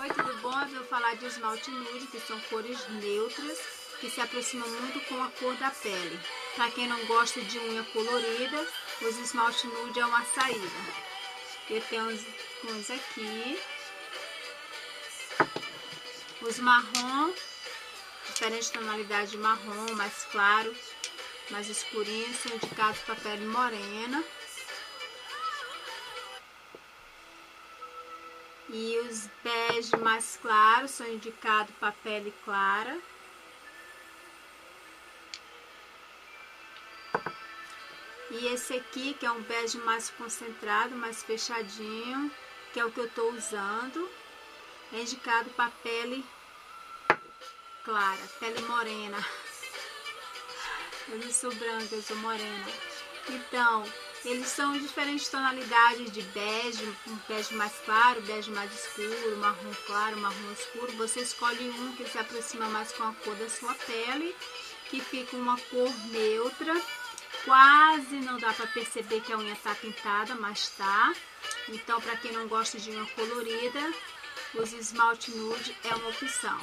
Oi, tudo bom? Eu vou falar de esmalte nude, que são cores neutras, que se aproximam muito com a cor da pele. Para quem não gosta de unha colorida, os esmalte nude é uma saída. Eu tenho uns, uns aqui. Os marrom, diferente tonalidade de marrom, mais claro, mais escurinho, são indicados para pele morena. E os bege mais claros são indicados para pele clara. E esse aqui, que é um bege mais concentrado, mais fechadinho, que é o que eu estou usando, é indicado para pele clara, pele morena. Eu não sou branca, eu sou morena. Então, eles são diferentes tonalidades de bege, um bege mais claro, bege mais escuro, marrom claro, marrom escuro. Você escolhe um que se aproxima mais com a cor da sua pele, que fica uma cor neutra. Quase não dá para perceber que a unha está pintada, mas tá. Então, para quem não gosta de unha colorida, os esmalte nude é uma opção.